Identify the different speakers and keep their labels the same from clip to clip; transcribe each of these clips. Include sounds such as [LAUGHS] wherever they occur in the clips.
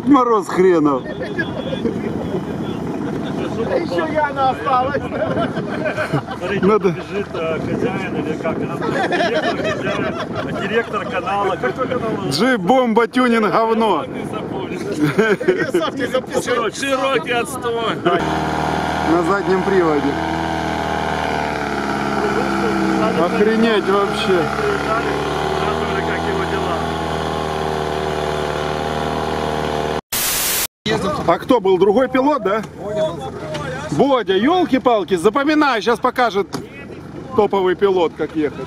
Speaker 1: Дед Мороз хренов.
Speaker 2: Еще Яна осталась.
Speaker 3: Смотрите,
Speaker 1: Надо-
Speaker 3: бежит э, хозяин или как это, директор, хозяин, а директор канала. Какой канал?
Speaker 1: Джип, бомба, тюнинг, говно.
Speaker 3: Широкий отстой.
Speaker 1: На заднем приводе. Охренеть вообще.
Speaker 3: Спрашивали, как его дела.
Speaker 1: А кто был? Другой пилот, да? Бодя, елки-палки, запоминай, сейчас покажет топовый пилот, как ехать.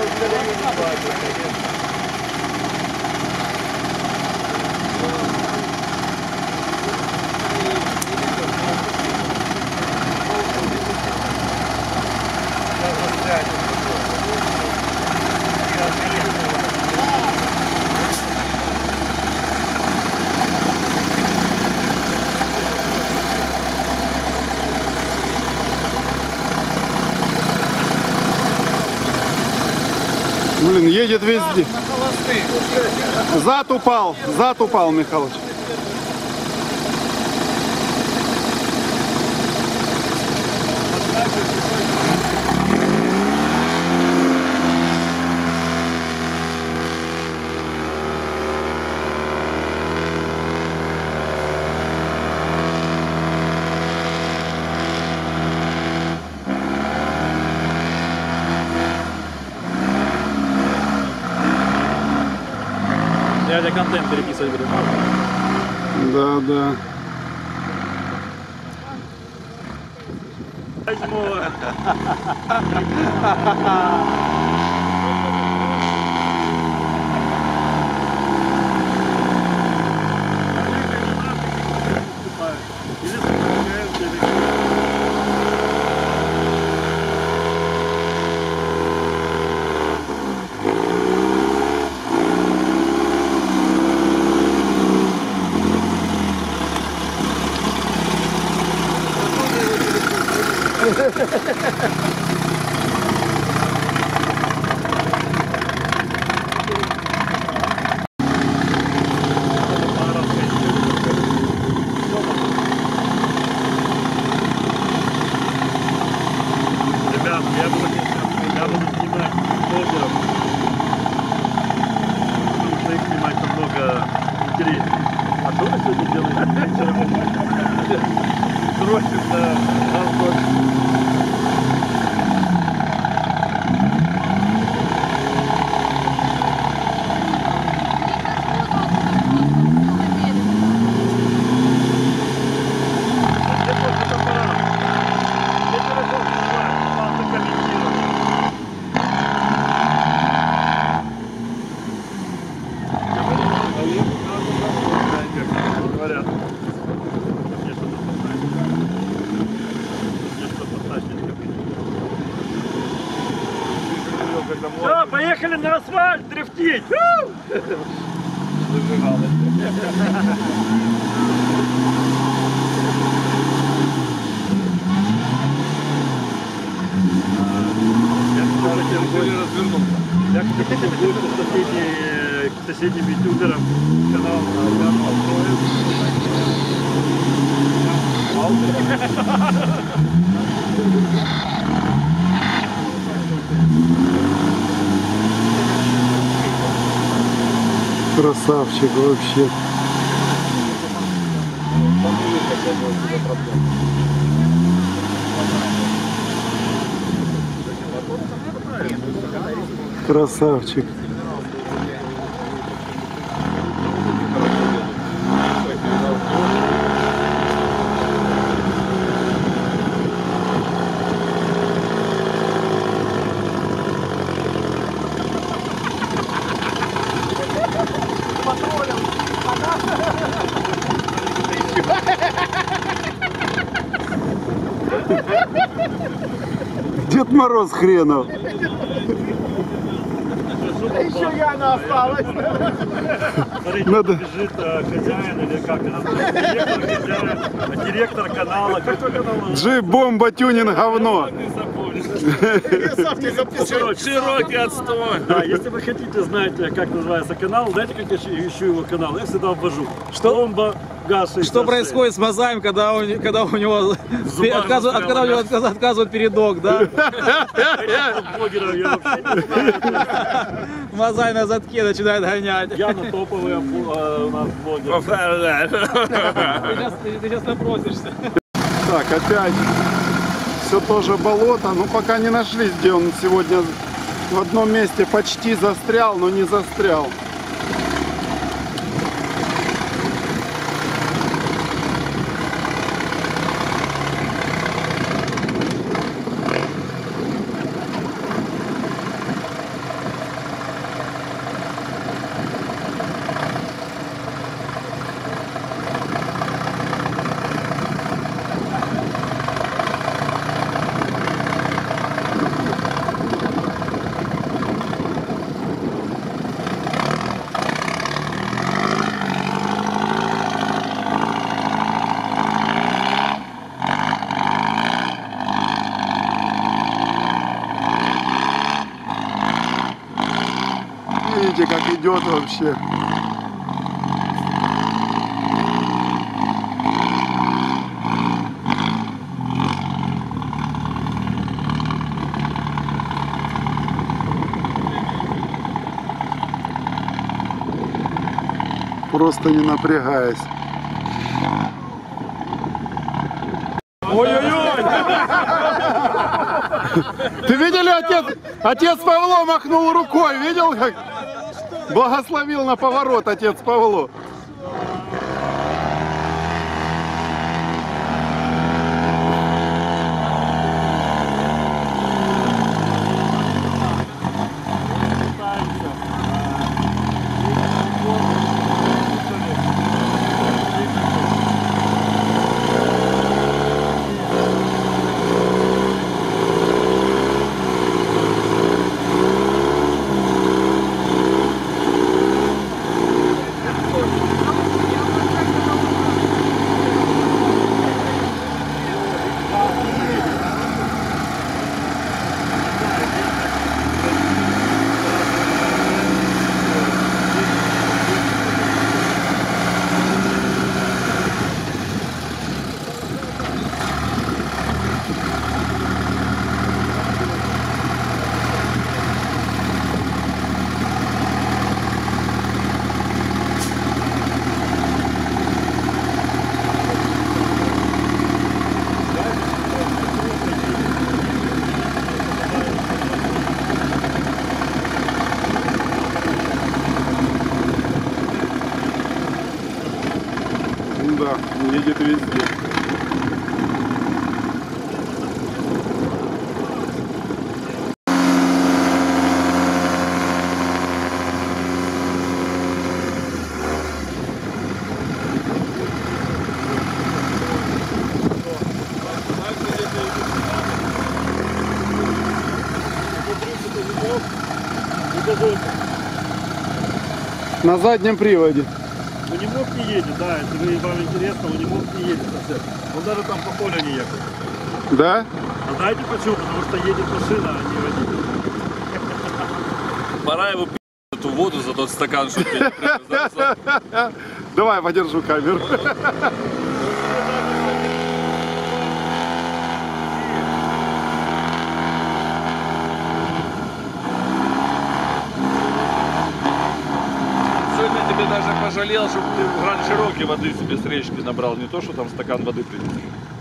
Speaker 3: foi
Speaker 1: Блин, едет везде. Зад упал, зад упал, Михалыч.
Speaker 3: Я контент переписывать буду.
Speaker 1: Да, да.
Speaker 3: Возьму. [LAUGHS] к соседним ютуберам канал.
Speaker 1: Красавчик вообще. Красавчик. Дед Мороз хренов.
Speaker 2: Еще Яна осталась.
Speaker 3: Смотрите,
Speaker 1: Надо-
Speaker 3: бежит э, хозяин или как это называется, директор, хозяин, директор канала. Какой канал?
Speaker 1: Джип бомба тюнинг говно.
Speaker 3: Широкий отстой. Да, если вы хотите знать, э, как называется канал, знаете, как я ищу- его канал? Я всегда ввожу.
Speaker 4: Что-
Speaker 3: Бомба 66.
Speaker 4: Что происходит с Мазаем, когда у, не- когда у него отказывают,
Speaker 3: застряло
Speaker 4: когда у него отказ- отказывают передок, да?
Speaker 3: Блогеров я вообще не знаю.
Speaker 4: Мазай на задке начинает гонять.
Speaker 3: Яна топовый опу- э, у нас блогер.
Speaker 4: Ты сейчас, ты- ты сейчас напросишься.
Speaker 1: Так, опять все тоже болото. Ну, пока не нашлись, где он сегодня в одном месте почти застрял, но не застрял. Видите, как идет вообще. Просто не напрягаясь.
Speaker 3: Ой-ой-ой! [LAUGHS]
Speaker 1: Ты видели, отец, отец Павло махнул рукой, видел как? Благословил на поворот отец Павло. Да, едет везде.
Speaker 3: Покажи.
Speaker 1: На заднем приводе.
Speaker 3: Унимог не едет, да, если вы, вам интересно, Унимог не едет совсем. Он даже там по полю не ехал.
Speaker 1: Да?
Speaker 3: А знаете почему? Потому что едет машина, а не водитель.
Speaker 5: Пора его пи***ь эту воду за тот стакан, что за- [LAUGHS]
Speaker 1: Давай, подержу камеру. [LAUGHS]
Speaker 5: Сегодня тебе пожалел, чтобы ты в Гранд Широки воды себе с речки набрал, не то, что там стакан воды принес.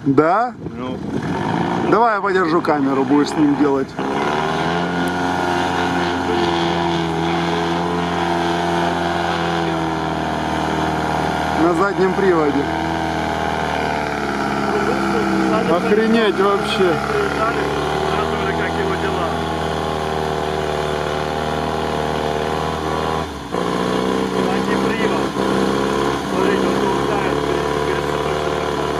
Speaker 1: Да?
Speaker 5: Ну,
Speaker 1: Давай я подержу камеру, будешь с ним делать. На заднем приводе. Охренеть вообще.
Speaker 3: Как его дела. Задний привод. Смотрите, он толкает перед, перед собой все нормально.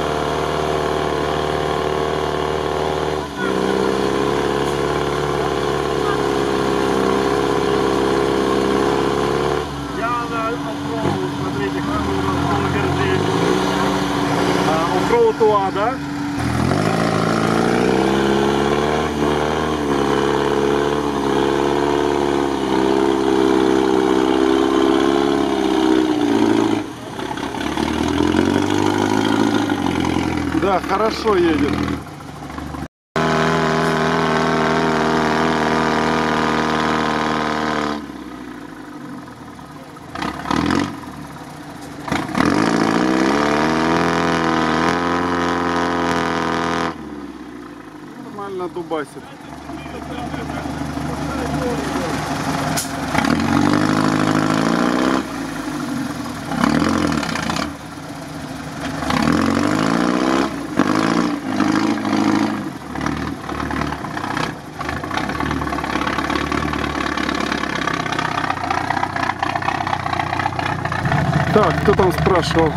Speaker 3: Я на оффроуду, смотрите, как у нас много гордей. УА, да?
Speaker 1: Да, хорошо едет. Дубасит. Так, кто там спрашивал?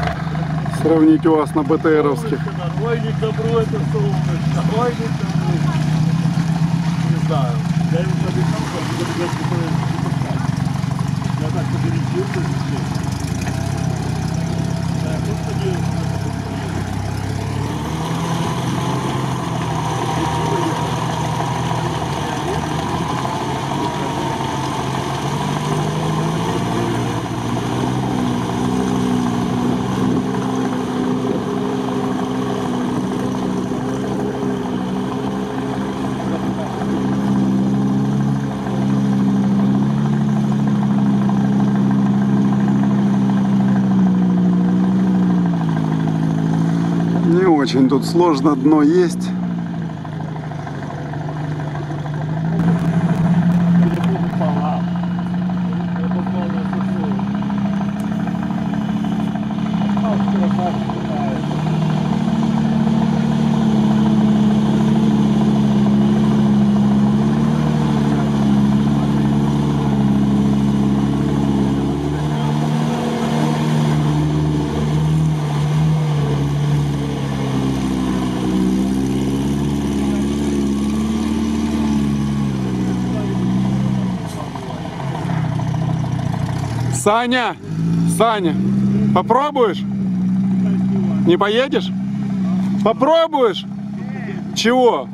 Speaker 1: Сравнить у вас на БТРовских.
Speaker 3: Ой, не добро это солнышко. Ой, не добро. Не знаю. Я ему пообещал, что буду бегать по Я так погорячился здесь. Да, я просто не...
Speaker 1: Не очень тут сложно, дно есть. Саня! Саня! Попробуешь? Не поедешь? Попробуешь? Чего?